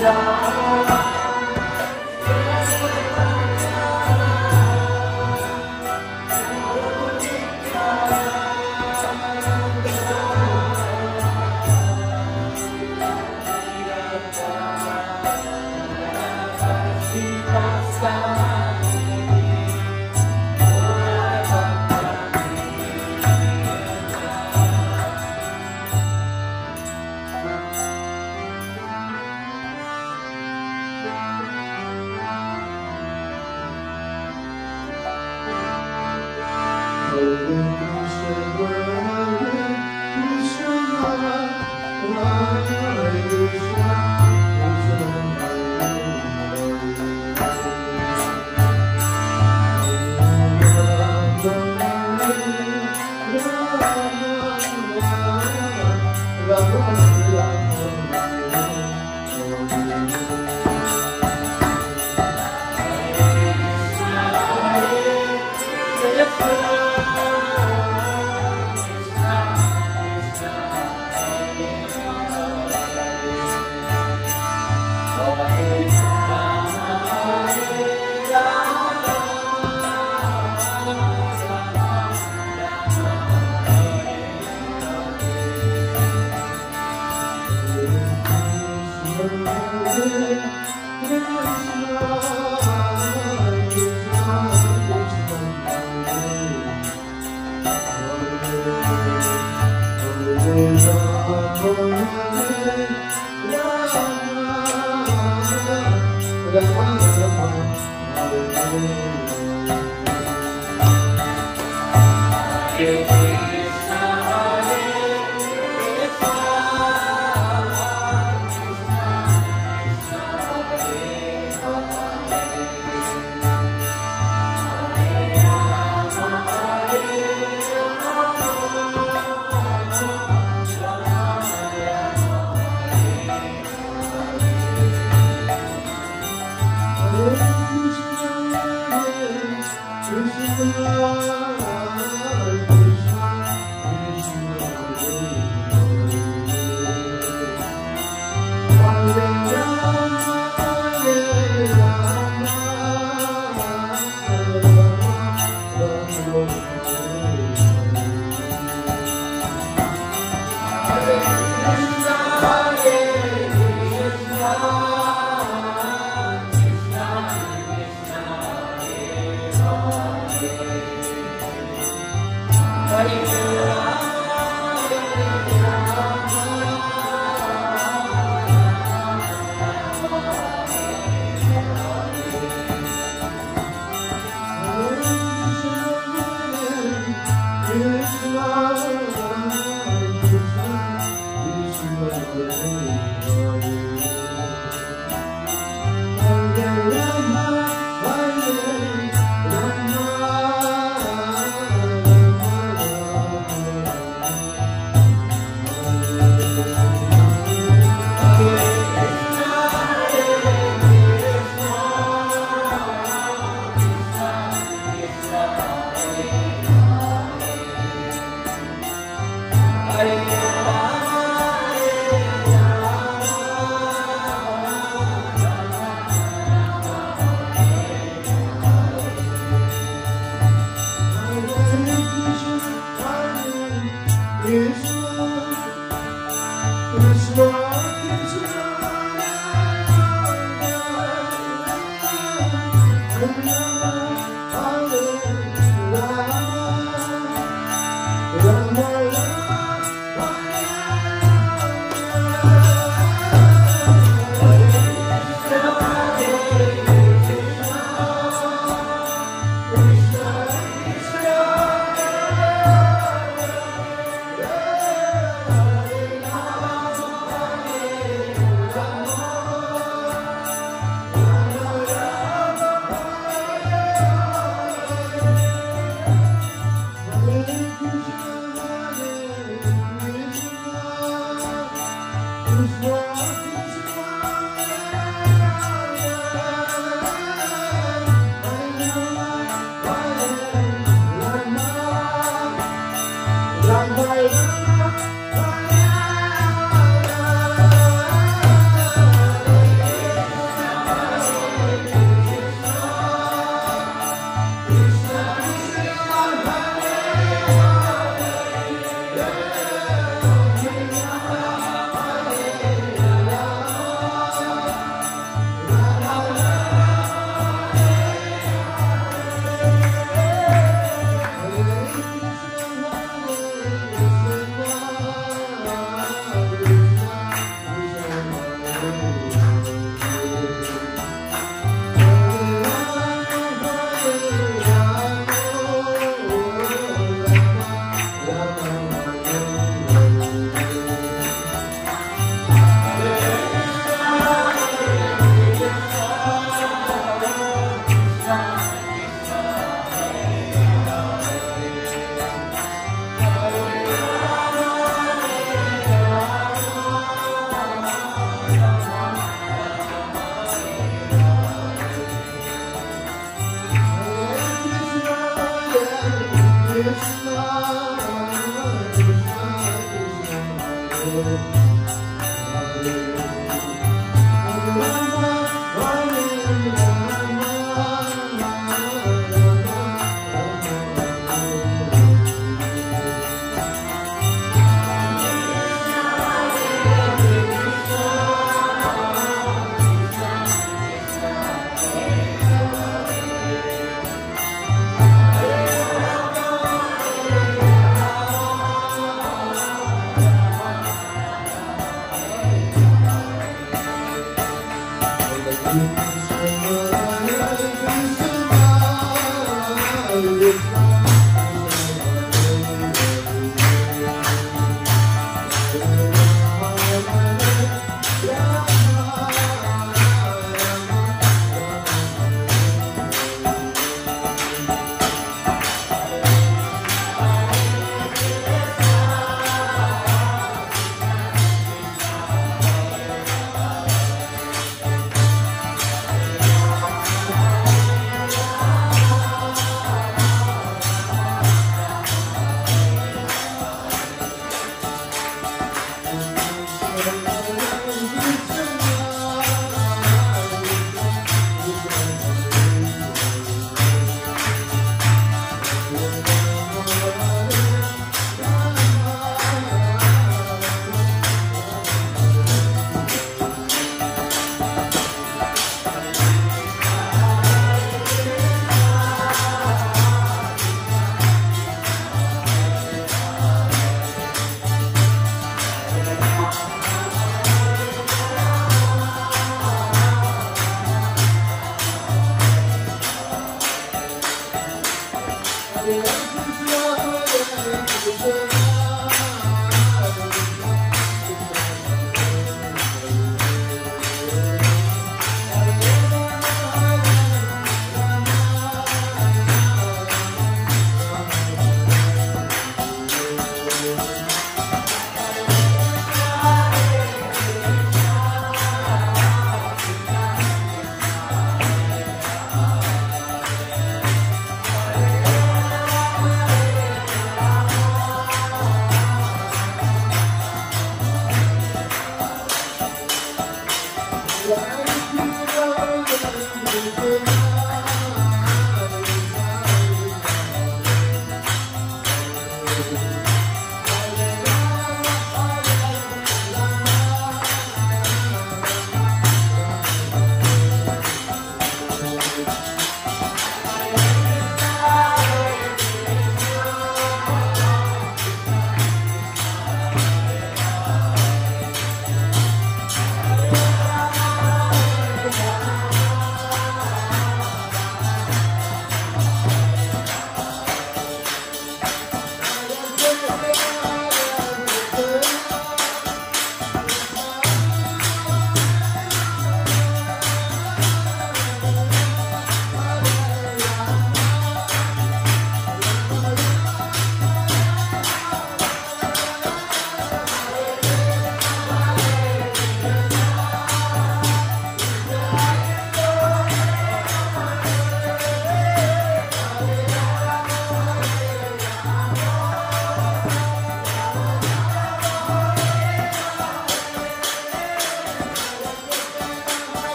Love. Thank you. 主は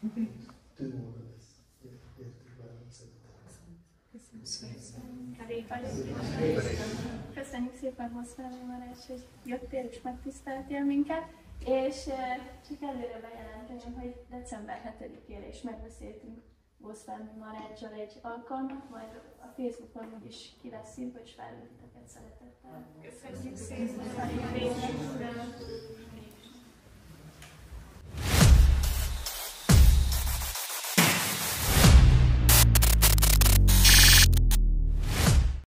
Több óra lesz. Értük várom szeretettel. Köszönjük szépen Hosszfelmi Marás, hogy jöttél és megtiszteltél minket, és eh, csak előre bejelenteném, hogy december 7-ére is megbeszéltünk Hosszfelmi Maráccsal egy alkalmat, majd a Facebookon is ki lesz írva, és felülteket szeretettel. Köszönjük szépen!